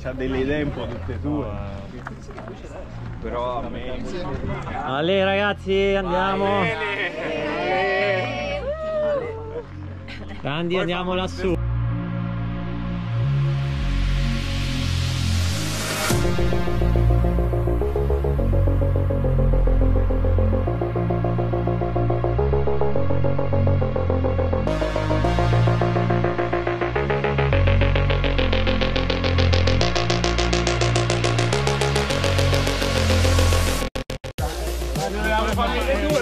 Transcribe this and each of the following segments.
c'ha delle idee un po' tutte sue. Però a me... Allora ragazzi andiamo. Grandi andiamo lassù. Dovevamo farne le due.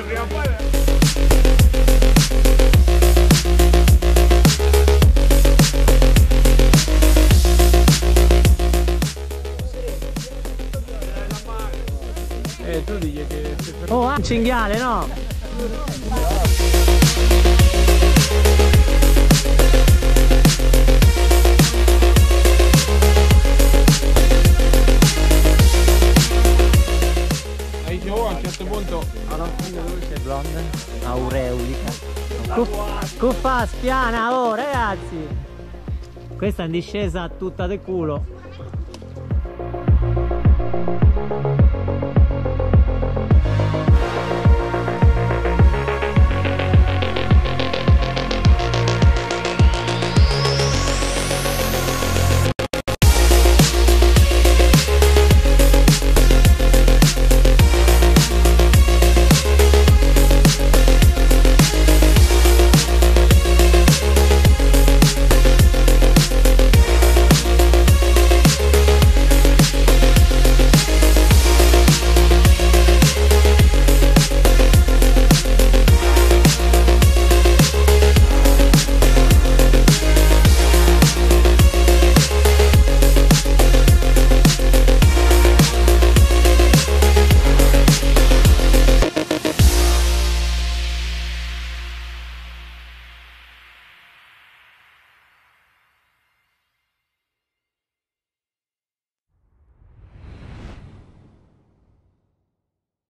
Oh, ah, cinghiale no? A un certo punto... Alla fine dove c'è blonde? Aureulica. Cuff- Cuffa spiana, oh ragazzi! Questa è in discesa tutta del culo.